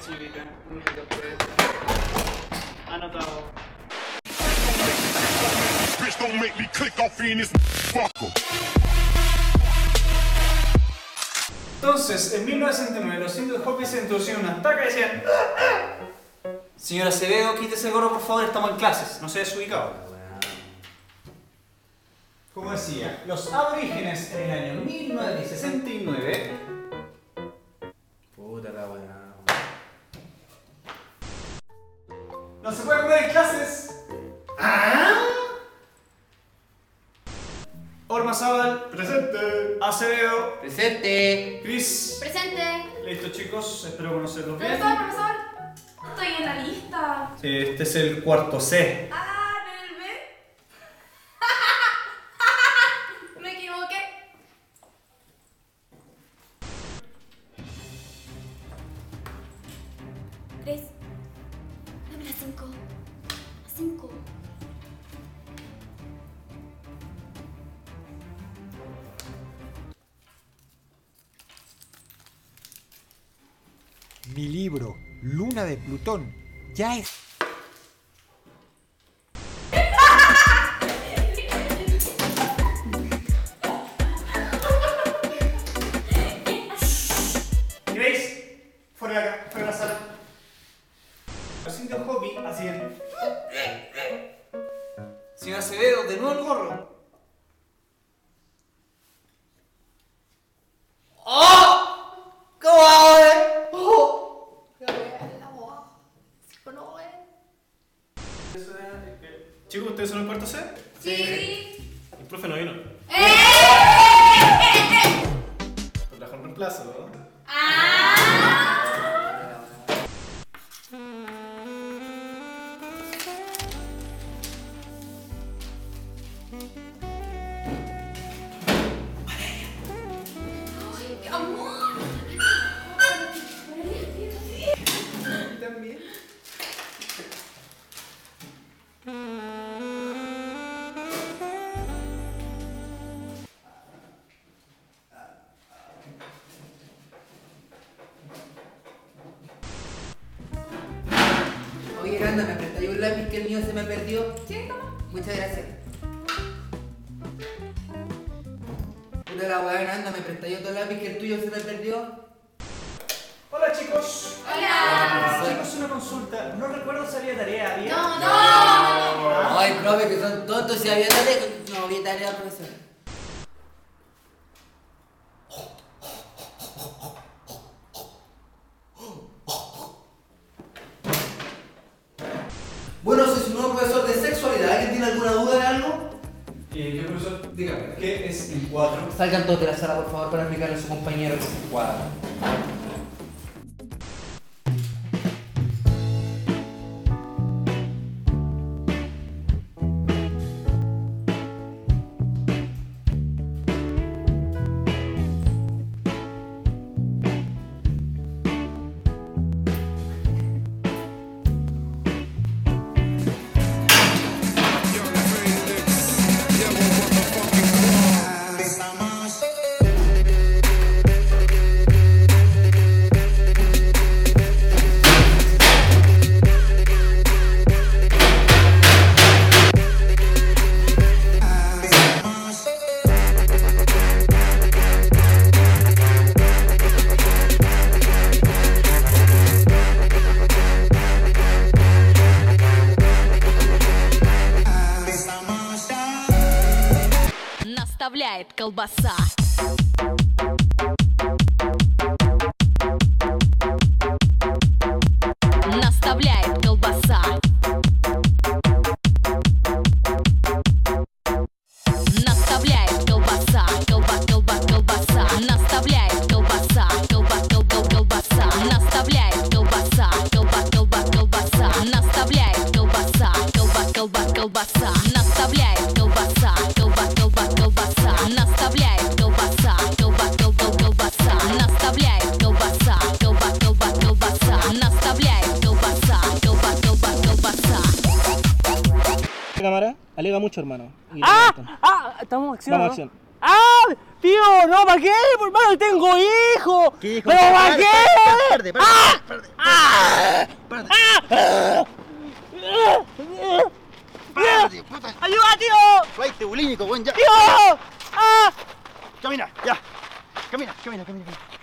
señorita, señorita. Un minuto, pues. Anotado. Bitch, don't make me click off in this fucker. Entonces, en 1909, los indios Hopi se introducieron una estaca y decían... Señora Acevedo, quítese el gorro, por favor, estamos en clases. No se desubicado. Como decía, los aborígenes en el año 1969 Ormazábal, presente. Acevedo, Presente. Cris. Presente. Listo, chicos, espero conocerlos bien. Profesor, profesor. Estoy en la lista. Este es el cuarto C. Ah, ¿en el B? Me equivoqué. Tres. Mi libro, Luna de Plutón, ya es... Grace, fuera de acá, fuera de la sala. Los indios Hopi hacían. Señor Acevedo, de nuevo el gorro. Chicos, ¿ustedes son el cuarto C? Sí. El profe no vino. ¡Eh! Trajo en reemplazo, ¿no? Oye, Randa, ¿me prestáis un lápiz que el mío se me perdió? Sí, toma. Muchas gracias. Puta la weá, Randa, ¿me prestáis otro lápiz que el tuyo se me perdió? Hola, chicos. Hola. Chicos, una consulta. No recuerdo si había tarea. ¿Había? No, no. Ay, profe, que son tontos si había tarea. No, había tarea, profesor. Eh, yo, profesor, Dígame. ¿qué es el cuadro? Salgan todos de la sala, por favor, para explicarle a su compañero que es un cuadro. Наставляет колбаса. Наставляет колбаса. Наставляет колбаса. Колба, колба, колбаса. Наставляет колбаса. Колба, колба, колбаса. Наставляет колбаса. Колба, колба, колбаса. Наставляет колбаса. Колба, колба, колбаса. Наставляет cámara, alega mucho, hermano. Y ¡Ah! ¡Ah! Estamos acción. Vamos ¿no? acción. ¡Ah! Tío, no, ¿para qué? Por malo, tengo hijo. ¿Qué hijo? ¿Pero para qué? Perde, perde, ¡Ah! perde, ¡Ah! ah, ah, ah ¡Perde, puta! ¡Ayuda, tío! ¡Fuiste bulímico, buen ya! ¡Tío! ¡Ah! Camina, ya. Camina, camina, camina. camina.